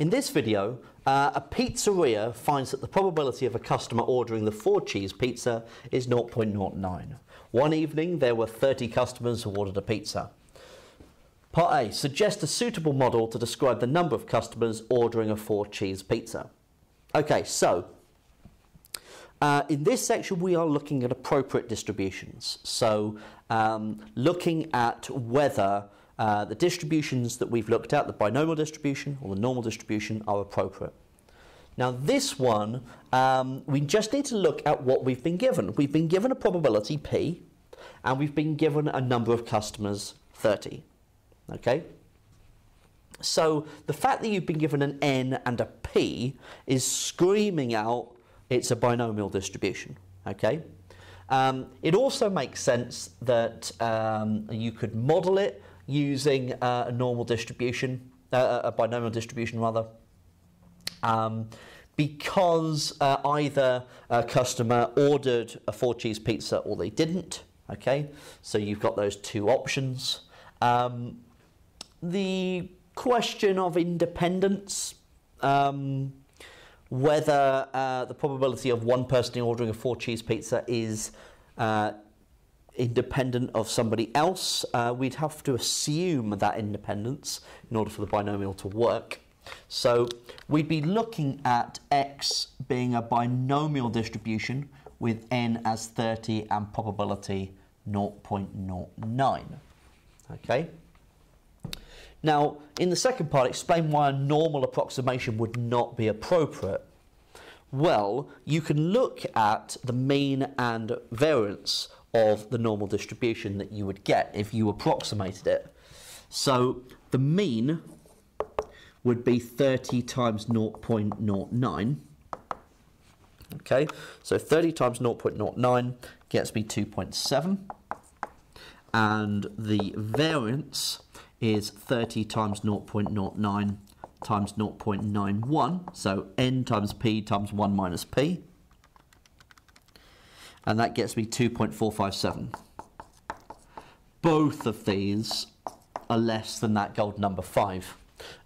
In this video, uh, a pizzeria finds that the probability of a customer ordering the four cheese pizza is 0.09. One evening, there were 30 customers who ordered a pizza. Part A, suggest a suitable model to describe the number of customers ordering a four cheese pizza. Okay, so uh, in this section, we are looking at appropriate distributions. So um, looking at whether uh, the distributions that we've looked at, the binomial distribution or the normal distribution, are appropriate. Now this one, um, we just need to look at what we've been given. We've been given a probability P, and we've been given a number of customers, 30. Okay? So the fact that you've been given an N and a P is screaming out it's a binomial distribution. Okay? Um, it also makes sense that um, you could model it using uh, a normal distribution, uh, a binomial distribution rather, um, because uh, either a customer ordered a four cheese pizza or they didn't. Okay, so you've got those two options. Um, the question of independence, um, whether uh, the probability of one person ordering a four cheese pizza is uh, independent of somebody else, uh, we'd have to assume that independence in order for the binomial to work. So we'd be looking at x being a binomial distribution with n as 30 and probability 0.09. Okay. Now, in the second part, explain why a normal approximation would not be appropriate. Well, you can look at the mean and variance of the normal distribution that you would get if you approximated it. So the mean would be 30 times 0.09. Okay, so 30 times 0.09 gets me 2.7. And the variance is 30 times 0.09 times 0.91. So n times p times 1 minus p and that gets me 2.457. Both of these are less than that gold number 5.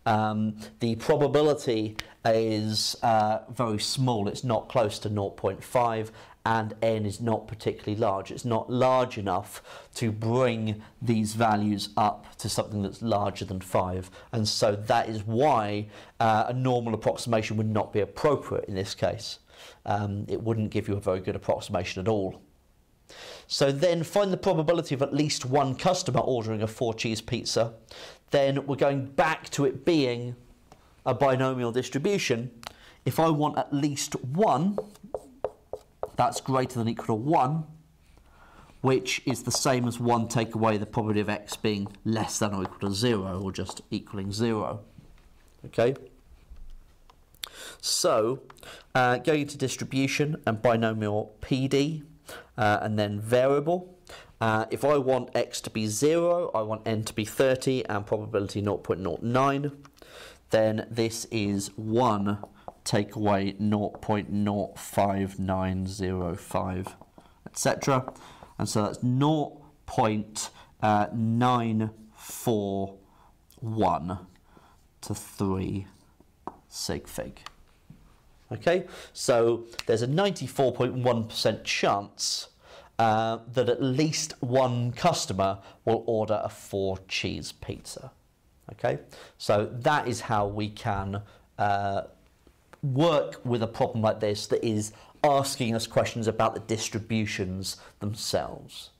Um, the probability is uh, very small, it's not close to 0.5 and n is not particularly large. It's not large enough to bring these values up to something that's larger than 5 and so that is why uh, a normal approximation would not be appropriate in this case um, it wouldn't give you a very good approximation at all. So then find the probability of at least one customer ordering a four cheese pizza. Then we're going back to it being a binomial distribution. If I want at least one, that's greater than equal to one, which is the same as one take away the probability of x being less than or equal to zero, or just equaling zero. Okay? So, uh, going to distribution and binomial PD, uh, and then variable. Uh, if I want x to be 0, I want n to be 30, and probability 0.09, then this is 1 take away 0.05905, etc. And so that's 0.941 to 3 sig fig. Okay, so there's a 94.1% chance uh, that at least one customer will order a four cheese pizza. Okay, so that is how we can uh, work with a problem like this that is asking us questions about the distributions themselves.